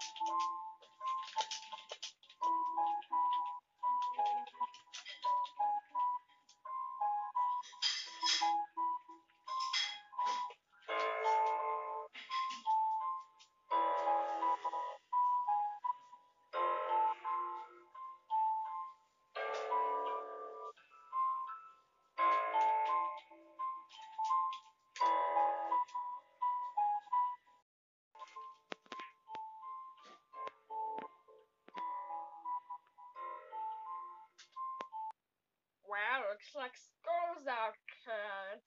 Thank you. looks like skulls are cut.